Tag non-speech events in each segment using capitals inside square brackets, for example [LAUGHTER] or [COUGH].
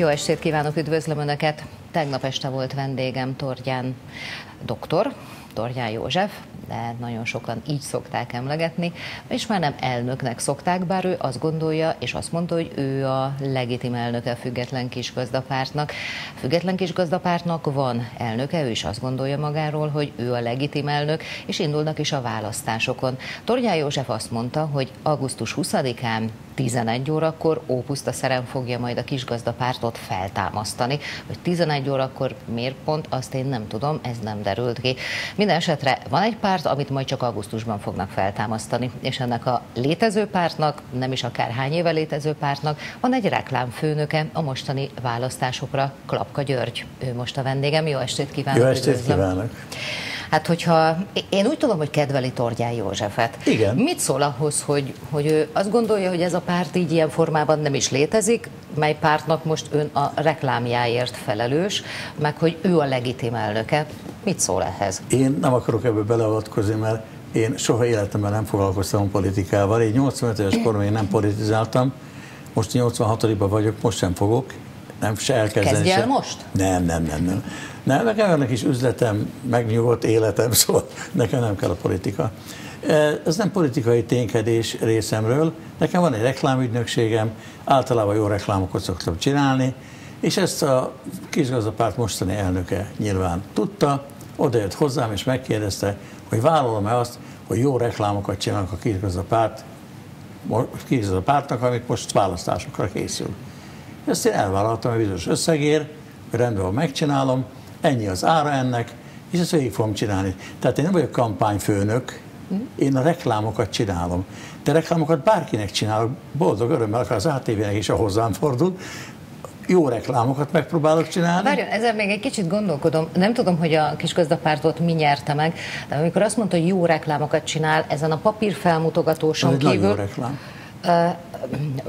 Jó estét kívánok, üdvözlöm Önöket! Tegnap este volt vendégem Tordján doktor, Tordján József, de nagyon sokan így szokták emlegetni, és már nem elnöknek szokták, bár ő azt gondolja, és azt mondta, hogy ő a legitim elnöke a független kisgazdapártnak. A független kisgazdapártnak van elnöke, ő is azt gondolja magáról, hogy ő a legitim elnök, és indulnak is a választásokon. Tordján József azt mondta, hogy augusztus 20-án 11 órakor Ópuszta Szerem fogja majd a kisgazdapártot feltámasztani. Hogy 11 órakor miért pont, azt én nem tudom, ez nem derült ki. Minden esetre van egy párt, amit majd csak augusztusban fognak feltámasztani, és ennek a létező pártnak, nem is akár hány éve létező pártnak, van egy reklámfőnöke a mostani választásokra, Klapka György. Ő most a vendégem. Jó estét kívánok! Jó estét kívánok! Hát, hogyha én úgy tudom, hogy kedveli Tordján Józsefet. Igen. Mit szól ahhoz, hogy, hogy ő azt gondolja, hogy ez a párt így ilyen formában nem is létezik, mely pártnak most ön a reklámjáért felelős, meg hogy ő a legitim elnöke. Mit szól ehhez? Én nem akarok ebbe beleavatkozni, mert én soha életemben nem foglalkoztam politikával. Én 85 éves korom én nem politizáltam, most 86-ban vagyok, most sem fogok, nem se elkezdeni. Kezdj el se. most? Nem, nem, nem, nem. Nem, nekem ennek is üzletem, megnyugodt életem, [LAUGHS] szóval nekem nem kell a politika. Ez nem politikai ténykedés részemről, nekem van egy reklámügynökségem, általában jó reklámokat szoktam csinálni, és ezt a kisgazdapárt mostani elnöke nyilván tudta, odajött hozzám és megkérdezte, hogy vállalom-e azt, hogy jó reklámokat csinálok a kisgazdapárt, kisgazdapártnak, amik most választásokra készül. Ezt én elvállaltam egy bizonyos összegért, rendben van, megcsinálom, ennyi az ára ennek, és ezt végig fogom csinálni. Tehát én nem vagyok kampányfőnök, én a reklámokat csinálom. De reklámokat bárkinek csinálok, boldog örömmel, akár az ATV-nek is a hozzám fordul, jó reklámokat megpróbálok csinálni. Várjon, ezzel még egy kicsit gondolkodom. Nem tudom, hogy a kisgazdapártot mi nyerte meg, de amikor azt mondta, hogy jó reklámokat csinál, ezen a papírfelmutogatóson Ez egy kívül... nagyon jó reklám.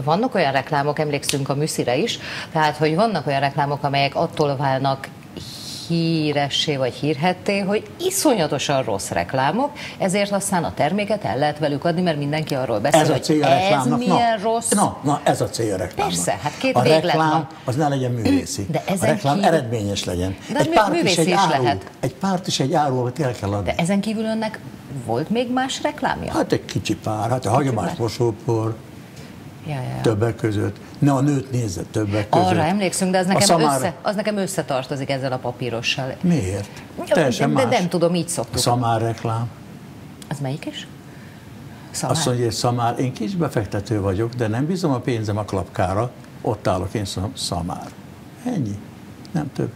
Vannak olyan reklámok, emlékszünk a műszire is, tehát hogy vannak olyan reklámok, amelyek attól válnak híressé vagy hírhetté, hogy iszonyatosan rossz reklámok, ezért aztán a terméket el lehet velük adni, mert mindenki arról beszél, Ez a célja a hogy ez reklámnak. milyen na, rossz. Na, na, ez a célja a reklámnak. Persze, hát két a reklám van. az ne legyen művészi. De a ezen reklám kívül- eredményes legyen. De egy párt is egy is áru. lehet. Egy párt is egy áru, amit el kell adni. De ezen kívül önnek volt még más reklámja? Hát egy kicsi pár, hát a hagyományos mosópor ja, többek között. Ne a nőt nézze többek között. Arra emlékszünk, de az nekem, szamár- össze, az nekem összetartozik ezzel a papírossal. Miért? Teljesen de, de nem tudom, így szoktuk. szamár reklám. Az melyik is? Szamár? Azt mondja, hogy szamár, én kis befektető vagyok, de nem bízom a pénzem a klapkára, ott állok én szam- szamár. Ennyi. Nem több.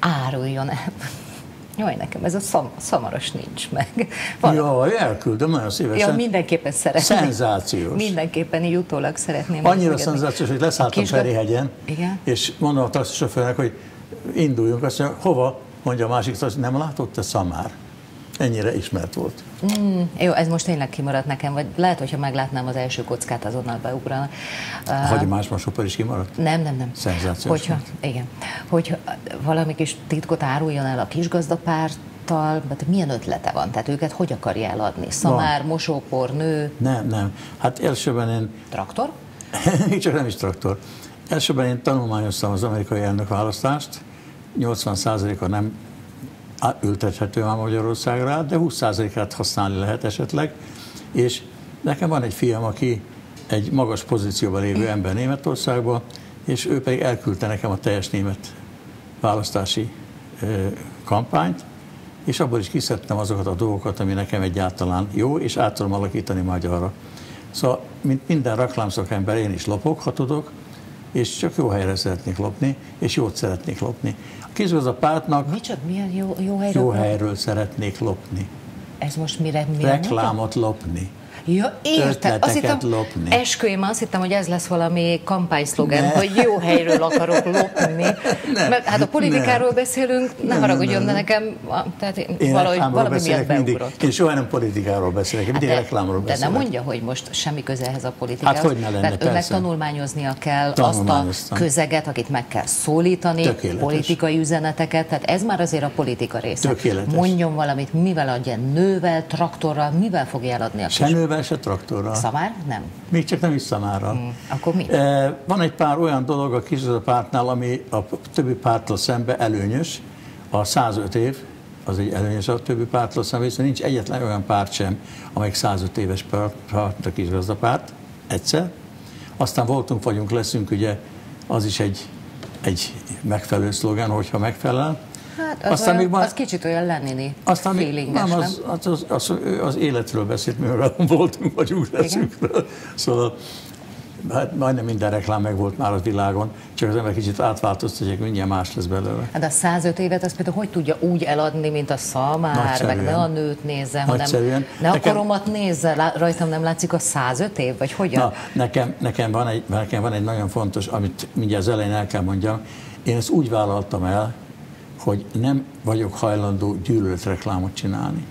Áruljon el. Jaj, nekem ez a szam, szamaros nincs meg. Van, Jaj, elküldöm nagyon ja, szívesen. mindenképpen szeretném. Szenzációs. Mindenképpen így utólag szeretném. Annyira szenzációs, hogy leszálltam A Ferihegyen, Igen. és mondom a taxisofőrnek, hogy induljunk, azt mondja, hova? Mondja a másik taxis, nem látott te szamár. Ennyire ismert volt. Mm, jó, ez most tényleg kimaradt nekem, vagy lehet, hogyha meglátnám az első kockát, azonnal beugrana. A Uh, hagyományos masopor is kimaradt. nem, nem, nem. Szenzációs Hogyha, igen. Hogyha valami kis titkot áruljon el a kisgazdapárttal, hát milyen ötlete van? Tehát őket hogy akarja eladni? Szamár, mosópor, nő, Nem, nem. Hát elsőben én traktor? [LAUGHS] Csak nem is traktor. Elsőben én tanulmányoztam az amerikai elnökválasztást, 80%-a nem ültethető már Magyarországra, de 20%-át használni lehet esetleg, és nekem van egy fiam, aki egy magas pozícióban lévő ember Németországban, és ő pedig elküldte nekem a teljes német választási kampányt, és abból is kiszedtem azokat a dolgokat, ami nekem egyáltalán jó, és át tudom alakítani magyarra. Szóval, mint minden reklámszakember, én is lopok, ha tudok, és csak jó helyre szeretnék lopni, és jót szeretnék lopni. A kisgazda pártnak Micsoda, milyen jó, jó helyről? jó helyről szeretnék lopni. Ez most mire? mire Reklámot lopni. Ja, értem. Azt hittem, lopni. esküvém, azt hittem, hogy ez lesz valami kampányszlogen, Ne. hogy jó helyről akarok lopni. [LAUGHS] Mert hát a politikáról beszélünk, ne Nem, haragudjon, de nekem tehát én Én valahogy, valami miatt mindig. beugrott. Én soha nem politikáról beszélek, mindig de, reklámról de beszélek. nem mondja, hogy most semmi köze ehhez a politikához. Hát hogy ne lenne, Tehát önnek tanulmányoznia kell azt a közeget, akit meg kell szólítani, Tökéletes. politikai üzeneteket, tehát ez már azért a politika része. Tökéletes. Mondjon valamit, mivel adja, nővel, traktorral, mivel fogja eladni a kis Szamárjövővel se traktorral. Szamár? Nem. Még csak nem is szamárral. Hmm. Akkor mi? Van egy pár olyan dolog a pártnál, ami a többi párttal szembe előnyös. A 105 év, az egy előnyös a többi pártól szemben, hiszen nincs egyetlen olyan párt sem, amelyik 105 éves párt, párt a kisgazdapárt, egyszer. Aztán voltunk, vagyunk, leszünk, ugye az is egy, egy megfelelő szlogen, hogyha megfelel. Hát az, aztán olyan, még már, az kicsit olyan Lenini aztán még, nem, az, az, az, az, az, életről beszélt, mivel voltunk, vagyunk, leszünk. Szóval Hát majdnem minden reklám meg volt már a világon, csak az ember kicsit átváltoztatják, mindjárt más lesz belőle. Hát a 105 évet azt például hogy tudja úgy eladni, mint a szamár, meg ne a nőt nézze, hanem ne a nekem... koromat nézze, rajtam nem látszik a 105 év, vagy hogyan? Na, nekem, nekem, van egy, nekem van egy nagyon fontos, amit mindjárt az elején el kell mondjam, én ezt úgy vállaltam el, hogy nem vagyok hajlandó gyűlöletreklámot csinálni.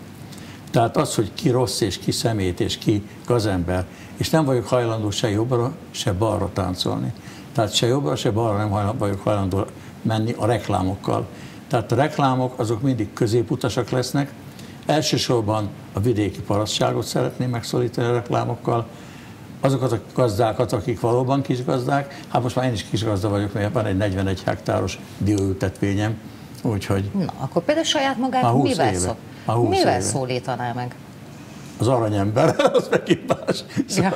Tehát az, hogy ki rossz és ki szemét és ki gazember, és nem vagyok hajlandó se jobbra, se balra táncolni. Tehát se jobbra, se balra nem vagyok hajlandó menni a reklámokkal. Tehát a reklámok azok mindig középutasak lesznek. Elsősorban a vidéki parasztságot szeretném megszólítani a reklámokkal, azokat a gazdákat, akik valóban kisgazdák, hát most már én is kisgazda vagyok, mert van egy 41 hektáros dióültetvényem, úgyhogy... Na, akkor például saját magát mivel, szó, mivel éve. szólítaná meg? az aranyember, [LAUGHS] az megint más. Szóval,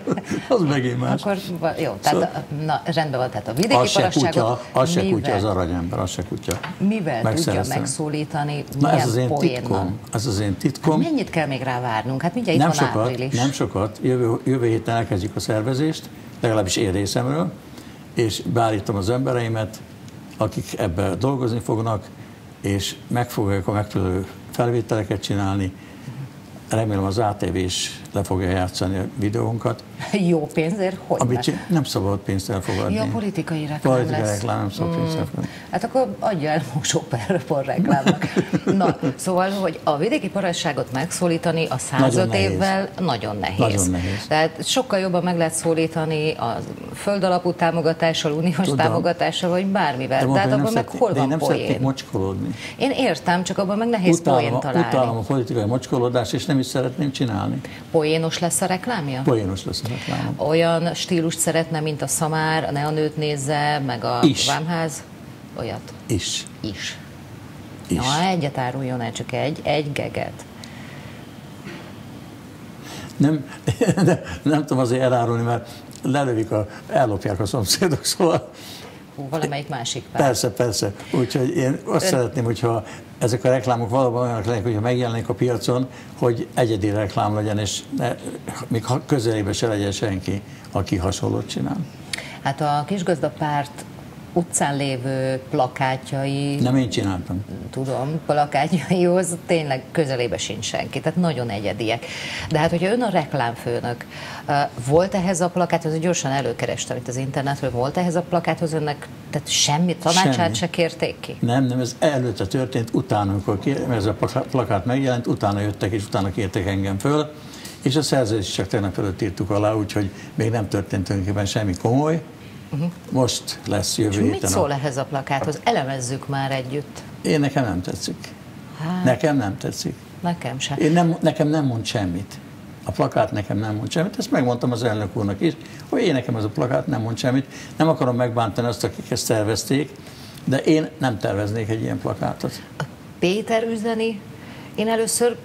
[LAUGHS] az megint más. Akkor jó, tehát szóval, na, rendben van, tehát a vidéki az se kutya, az se kutya az aranyember, az se kutya. Mivel tudja megszólítani, Na ez az én poénnal? titkom, ez az én titkom. Hát mennyit kell még rá várnunk? Hát mindjárt nem itt van sokat, április. Nem sokat, jövő, jövő héten elkezdjük a szervezést, legalábbis én részemről, és beállítom az embereimet, akik ebbe dolgozni fognak, és meg fogják a megfelelő felvételeket csinálni, remélem az ATV is le fogja játszani a videónkat. [LAUGHS] Jó pénzért? Hogy Amit nem szabad pénzt elfogadni. Ja, politikai reklám Politikai lesz. reklám, nem szabad mm. pénzt elfogadni. Hát akkor adja el mosó per reklámnak. [LAUGHS] Na, szóval, hogy a vidéki parasságot megszólítani a 105 évvel nagyon nehéz. Nagyon nehéz. Tehát sokkal jobban meg lehet szólítani a földalapú támogatással, uniós Tudom. támogatással, vagy bármivel. De Tehát abban meg hol van nem poén? mocskolódni. Én értem, csak abban meg nehéz utálom, poén találni. Utálom a politikai mocskolódás, és nem is szeretném csinálni. Poénos lesz a reklámja? Poénos lesz a reklámja. Olyan stílust szeretne, mint a Szamár, Ne a nőt nézze, meg a Is. Vámház? Olyat? Is. Is. Is. Na, egyet áruljon el, csak egy, egy geget. Nem, [LAUGHS] nem, nem tudom azért elárulni, mert lelövik, a, ellopják a szomszédok, szóval valamelyik másik pár. Persze, persze. Úgyhogy én azt Ön... szeretném, hogyha ezek a reklámok valóban olyanok lennek, hogyha megjelenik a piacon, hogy egyedi reklám legyen, és ne, még közelébe se legyen senki, aki hasonlót csinál. Hát a kisgazdapárt utcán lévő plakátjai... Nem én csináltam. Tudom, plakátjaihoz tényleg közelébe sincs senki, tehát nagyon egyediek. De hát, hogyha ön a reklámfőnök, volt ehhez a plakáthoz, gyorsan előkerestem itt az internetről, volt ehhez a plakáthoz önnek, tehát semmit, tanácsát Semmi. se kérték ki? Nem, nem, ez előtte történt, utána, amikor ez a plakát megjelent, utána jöttek és utána kértek engem föl, és a szerződést csak tegnap előtt írtuk alá, úgyhogy még nem történt tulajdonképpen semmi komoly, Uh-huh. Most lesz jövő héten. mit szól a... ehhez a plakáthoz? Elemezzük már együtt. Én nekem nem tetszik. Hát, nekem nem tetszik. Nekem sem. Én nem, nekem nem mond semmit. A plakát nekem nem mond semmit. Ezt megmondtam az elnök úrnak is, hogy én nekem ez a plakát nem mond semmit. Nem akarom megbántani azt, akik ezt tervezték, de én nem terveznék egy ilyen plakátot. A Péter üzeni, én először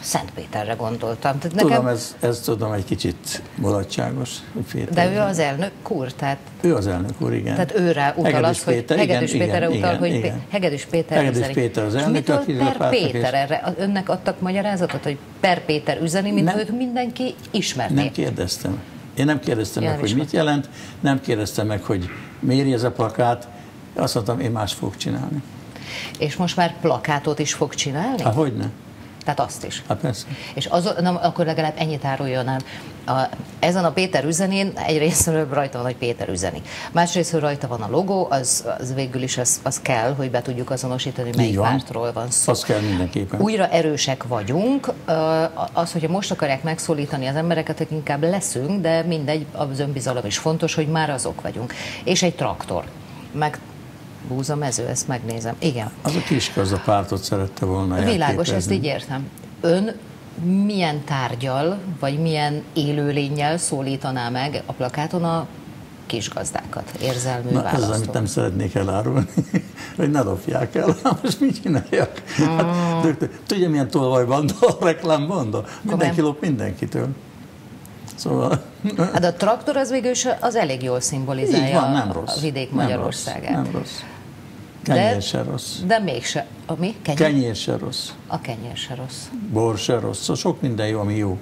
Szentpéterre gondoltam. Tehát nekem... Tudom, ez, ez tudom egy kicsit mulatságos. Péter. De ő az elnök úr, tehát... Ő az elnök úr, igen. Tehát őre utal Hegedűs az, Péter, hogy Hegedűs Péterre igen, utal, igen, hogy igen. Hegedűs Péter Hegedűs Péter az elnök, aki per Péter és... erre? Önnek adtak magyarázatot, hogy per Péter üzeni, mint nem, őt mindenki ismerné? Nem kérdeztem. Én nem kérdeztem Jelen meg, hogy mit jelent, nem kérdeztem meg, hogy miért ez a plakát. Azt mondtam, én más fogok csinálni. És most már plakátot is fog csinálni? Há, hogyne. Tehát azt is. Hát persze. És az, na, akkor legalább ennyit áruljon el. A, ezen a Péter üzenén egyrésztről rajta van, hogy Péter üzeni. Másrésztről rajta van a logó, az, az végül is az, az kell, hogy be tudjuk azonosítani, melyik van. pártról van szó. Az kell mindenképpen. Újra erősek vagyunk. Az, hogyha most akarják megszólítani az embereket, hogy inkább leszünk, de mindegy, az önbizalom is fontos, hogy már azok vagyunk. És egy traktor. Meg Búza mező, ezt megnézem. Igen. Az a kis pártot szerette volna Világos, ezt így értem. Ön milyen tárgyal, vagy milyen élőlényel szólítaná meg a plakáton a kisgazdákat, érzelmű Na, ez, amit nem szeretnék elárulni, [LAUGHS] hogy ne lopják el. [LAUGHS] Most mit csináljak? Mm. Hát, tudja, milyen tolvajbanda [LAUGHS] a reklámbanda? Mindenki lop mindenkitől. Szóval... Hát a traktor az végül is az elég jól szimbolizálja van, nem rossz. a vidék Magyarországát. Nem rossz. Kenyér de, se rossz. De mégse. A mi? Kenyér? Kenyér se rossz. A kenyér se rossz. Bor se rossz. Szóval sok minden jó, ami jó.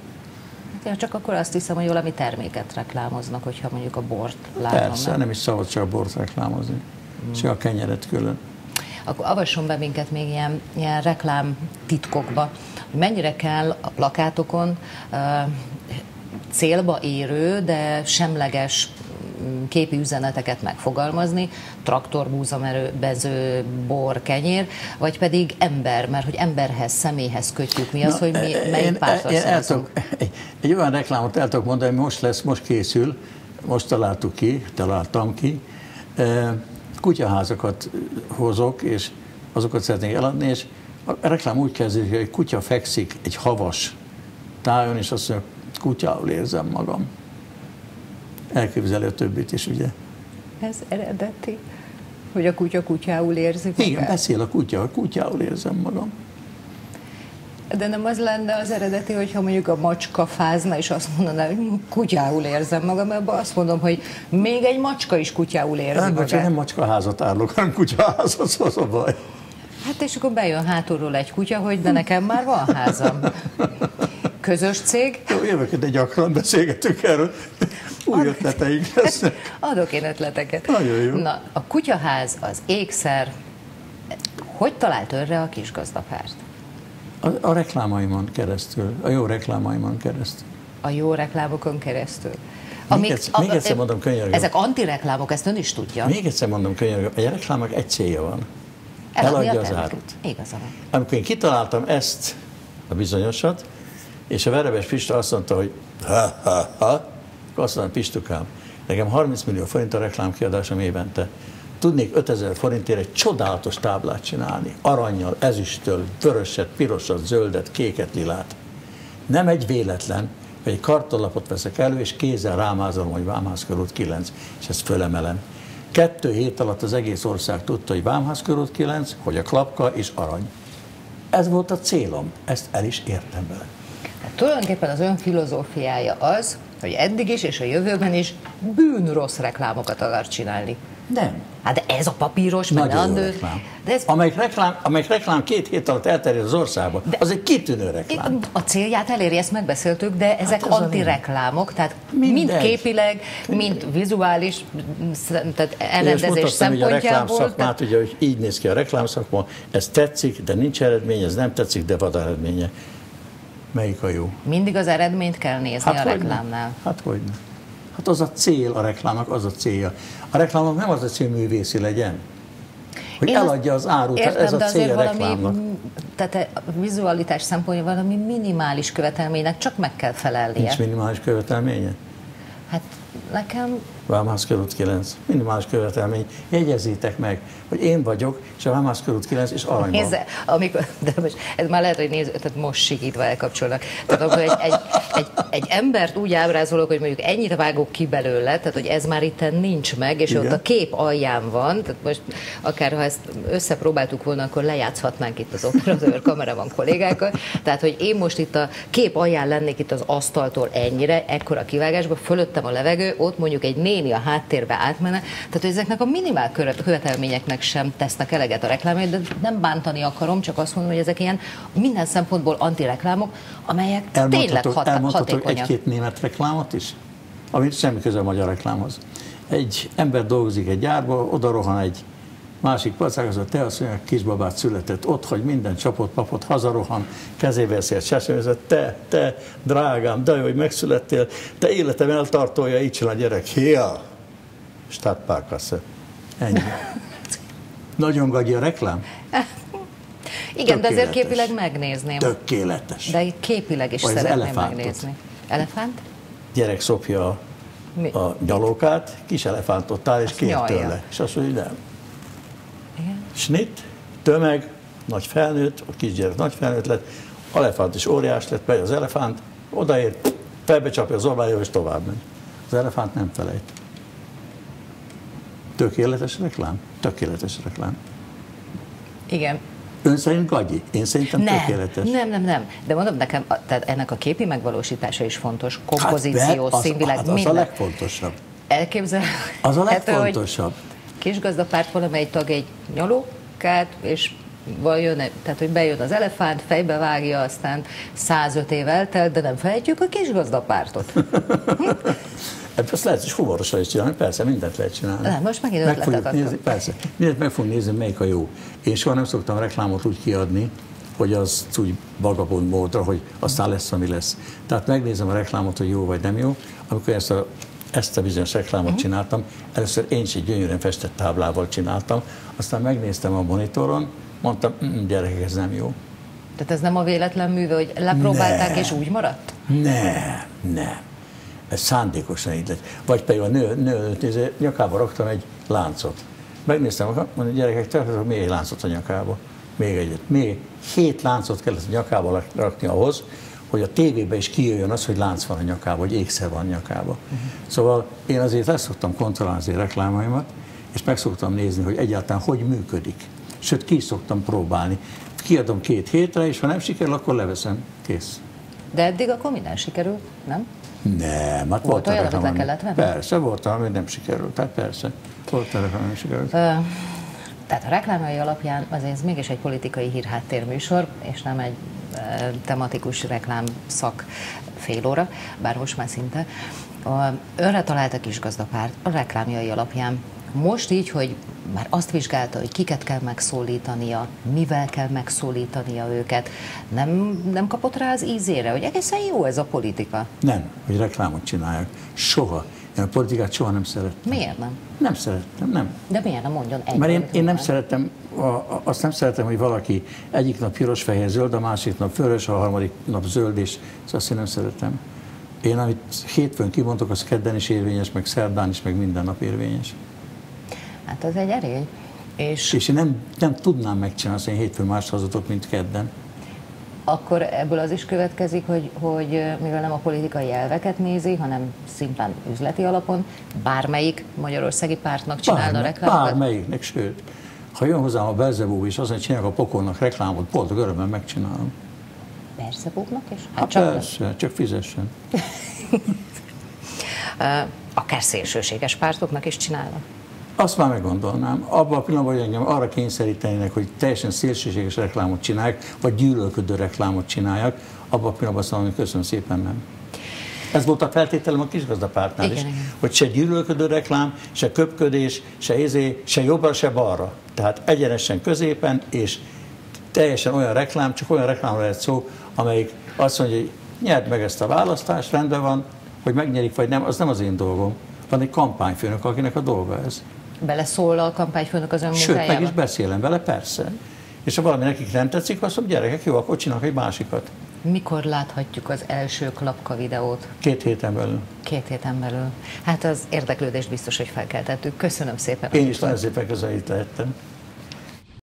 Hát csak akkor azt hiszem, hogy valami terméket reklámoznak, hogyha mondjuk a bort látom. Persze, nem, nem is szabad csak a bort reklámozni. Hmm. Csak a kenyeret külön. Akkor avasson be minket még ilyen, ilyen reklám titkokba, hogy mennyire kell a plakátokon uh, célba érő, de semleges képi üzeneteket megfogalmazni, traktor, búzamerőbező, bor, kenyér, vagy pedig ember, mert hogy emberhez, személyhez kötjük. Mi az, Na, hogy mi, melyik pártra én el tudok, [LAUGHS] egy, olyan reklámot el tudok mondani, hogy most lesz, most készül, most találtuk ki, találtam ki, kutyaházakat hozok, és azokat szeretnék eladni, és a reklám úgy kezdődik, hogy egy kutya fekszik egy havas tájon, és azt mondja, kutyául érzem magam elképzeli a többit is, ugye? Ez eredeti, hogy a kutya kutyául érzi magát? Igen, beszél a kutya, a kutyául érzem magam. De nem az lenne az eredeti, hogyha mondjuk a macska fázna, és azt mondaná, hogy kutyául érzem magam, ebben azt mondom, hogy még egy macska is kutyául érzi nem, magát. Nem macskaházat árulok, hanem kutyaházat, az a baj. Hát és akkor bejön hátulról egy kutya, hogy de nekem már van házam. [LAUGHS] Közös cég? Jó, jövök, de gyakran beszélgetünk erről. Új ötleteink lesznek. [LAUGHS] Adok én ötleteket. Nagyon jó. Na, a kutyaház, az ékszer, hogy talált önre a kisgazdapárt? A, a reklámaimon keresztül, a jó reklámaimon keresztül. A jó reklámokon keresztül. Amik, még, egyszer, a, még egyszer mondom könyörgöm. Ezek antireklámok, ezt ön is tudja. Még egyszer mondom könyörgöm, a reklámok egy célja van. Eladni Eladja az árut. Igazán. Amikor én kitaláltam ezt a bizonyosat, és a Verebes Pista azt mondta, hogy ha, ha, ha, azt mondom, Pistukám, nekem 30 millió forint a reklámkiadásom évente. Tudnék 5000 forintért egy csodálatos táblát csinálni, aranyjal, ezüsttől, vöröset, pirosat, zöldet, kéket, lilát. Nem egy véletlen, hogy egy kartonlapot veszek elő, és kézzel rámázolom, hogy Vámház körút 9, és ezt fölemelem. Kettő hét alatt az egész ország tudta, hogy Vámház körút 9, hogy a klapka és arany. Ez volt a célom, ezt el is értem vele. Tulajdonképpen az ön filozófiája az, hogy eddig is és a jövőben is bűnrossz reklámokat akar csinálni. Nem. Hát de ez a papíros, meg andő, de ez... amelyik, reklám, amelyik reklám két hét alatt elterjed az országban, de az egy kitűnő reklám. A célját eléri, ezt megbeszéltük, de hát ezek hát antireklámok, tehát Mindegy. mind képileg, mind vizuális, tehát elrendezés szempontjából. Ugye a reklámszakmát, tehát... ugye, hogy így néz ki a reklámszakma, ez tetszik, de nincs eredmény, ez nem tetszik, de van eredménye. Melyik a jó? Mindig az eredményt kell nézni hát a reklámnál. Ne? Hát hogy ne. Hát az a cél a reklámnak, az a célja. A reklámnak nem az a cél, művészi legyen. Hogy Én eladja az árut, értem, ez a cél a reklámnak. Tehát a vizualitás szempontja valami minimális követelménynek csak meg kell felelnie. Nincs minimális követelménye? Hát nekem Vámház körút 9. Minimális követelmény. Jegyezzétek meg, hogy én vagyok, és a Vámház körút 9, és aranyban. Nézze, amikor, de most, ez már lehet, hogy néző, tehát most sikítva elkapcsolnak. Tehát akkor egy, egy, egy, egy, embert úgy ábrázolok, hogy mondjuk ennyit vágok ki belőle, tehát hogy ez már itt nincs meg, és Igen. ott a kép alján van, tehát most akár ha ezt összepróbáltuk volna, akkor lejátszhatnánk itt az operatőr kameraman kollégákkal. Tehát, hogy én most itt a kép alján lennék itt az asztaltól ennyire, ekkora kivágásban, fölöttem a levegő, ott mondjuk egy négy néni a háttérbe átmenne. Tehát, hogy ezeknek a minimál követelményeknek sem tesznek eleget a reklámért, de nem bántani akarom, csak azt mondom, hogy ezek ilyen minden szempontból antireklámok, amelyek tényleg hat- hatékonyak. egy-két német reklámot is, ami semmi köze a magyar reklámhoz. Egy ember dolgozik egy gyárba, oda rohan egy másik pacák, az a te mondja, kisbabát született ott, hogy minden csapott papot hazarohan, kezébe veszi a csesemőzet, te, te, drágám, de jó, hogy megszülettél, te életem eltartója, így csinál a gyerek, hia, Stadtparkasse. Ennyi. Nagyon gagyi a reklám? Igen, de azért képileg megnézném. Tökéletes. De képileg is Vagy szeretném megnézni. Elefánt? Gyerek szopja a, a gyalókát, kis elefántot áll, és kér tőle. És azt mondja, nem. Snit, tömeg, nagy felnőtt, a kisgyerek nagy felnőtt lett, elefánt is óriás lett, megy az elefánt, odaér, felbe csapja az orvája, és tovább megy. Az elefánt nem felejt. Tökéletes reklám? Tökéletes reklám. Igen, Ön szerint gagyi? Én szerintem nem, tökéletes. nem, nem, nem. De mondom nekem, tehát ennek a képi megvalósítása is fontos. Kompozíció, hát, színvilág, hát az a legfontosabb. Elképzelhető, Az a [LAUGHS] hogy legfontosabb. Kisgazdapárt valamelyik tag egy nyalókát, és vajon, tehát hogy bejön az elefánt, fejbe vágja, aztán 105 év eltelt, de nem felejtjük a kisgazdapártot. Ebből [LAUGHS] azt lehet is humorosan is csinálni, persze, mindent lehet csinálni. Nem, most megint meg fogjuk nézni. Persze, mindent meg fogunk nézni, melyik a jó. Én soha nem szoktam reklámot úgy kiadni, hogy az úgy vagabond módra, hogy aztán lesz, ami lesz. Tehát megnézem a reklámot, hogy jó vagy nem jó. Amikor ezt a, ezt a bizonyos reklámot Mhm. csináltam, először én is egy gyönyörűen festett táblával csináltam, aztán megnéztem a monitoron, mondtam, "Mm, gyerekek, ez nem jó. Tehát ez nem a véletlen műve, hogy lepróbálták Ne. és úgy maradt? Nem, nem. Ez szándékosan így lett. Vagy pedig a nő, nő nyakába raktam egy láncot. Megnéztem, mondom, gyerekek, tartatok még egy láncot a nyakába. Még egyet. Még hét láncot kellett a nyakába rak- rakni ahhoz, hogy a tévébe is kijöjjön az, hogy lánc van a nyakába, hogy ékszer van a nyakába. Uh-huh. Szóval én azért lesz szoktam kontrollálni az reklámaimat, és meg szoktam nézni, hogy egyáltalán hogy működik. Sőt, ki is szoktam próbálni. Kiadom két hétre, és ha nem sikerül, akkor leveszem. Kész. De eddig akkor minden sikerült, nem? Nem, hát Volt volt, olyan, amit le kellett venni? Persze, volt olyan, ami nem sikerült, tehát persze. Volt olyan, ami nem sikerült. Ö, Tehát a reklámjai alapján azért ez mégis egy politikai hírháttérműsor, és nem egy tematikus reklám szak fél óra, bár most már szinte. Önre talált a kisgazdapárt a reklámjai alapján. Most így, hogy már azt vizsgálta, hogy kiket kell megszólítania, mivel kell megszólítania őket, nem, nem kapott rá az ízére, hogy egészen jó ez a politika. Nem, hogy reklámot csinálják. Soha. Én a politikát soha nem szerettem. Miért nem? Nem szerettem, nem. De miért nem mondjon egy Mert én, én nem már? szeretem, a, a, azt nem szeretem, hogy valaki egyik nap piros, fehér, zöld, a másik nap vörös, a harmadik nap zöld, és azt én nem szeretem. Én, amit hétfőn kimondok, az kedden is érvényes, meg szerdán is, meg minden nap érvényes. Hát az egy erény. És És én nem, nem tudnám megcsinálni, azt, én hétfőn más hazudok, mint kedden. Akkor ebből az is következik, hogy, hogy mivel nem a politikai elveket nézi, hanem szimplán üzleti alapon, bármelyik magyarországi pártnak csinálna Bárme, reklámokat? bármelyiknek, sőt. Ha jön hozzám a Belzebú és azt mondja, csinálják a pokolnak reklámot, boldog örömmel megcsinálom. Persze buknak is. Hát Hát csak persze, csak fizessen. [LAUGHS] akár szélsőséges pártoknak is csinálnak. Azt már meggondolnám. Abban a pillanatban, hogy engem arra kényszerítenének, hogy teljesen szélsőséges reklámot csinálják, vagy gyűlölködő reklámot csinálják, abban a pillanatban azt mondom, hogy köszönöm szépen nem. Ez volt a feltételem a kisgazdapártnál Igen, is, igen. hogy se gyűlölködő reklám, se köpködés, se izé, se jobbra, se balra. Tehát egyenesen középen, és teljesen olyan reklám, csak olyan reklámra lehet szó, amelyik azt mondja, hogy nyerd meg ezt a választást, rendben van, hogy megnyerik vagy nem, az nem az én dolgom. Van egy kampányfőnök, akinek a dolga ez. Beleszól a kampányfőnök az ön Sőt, meg is beszélem vele, persze. És ha valami nekik nem tetszik, azt mondom, gyerekek, jó, akkor csinálok egy másikat. Mikor láthatjuk az első klapka videót? Két héten belül. Két héten belül. Hát az érdeklődést biztos, hogy felkeltettük. Köszönöm szépen. Én is nagyon szépen közelít lehettem.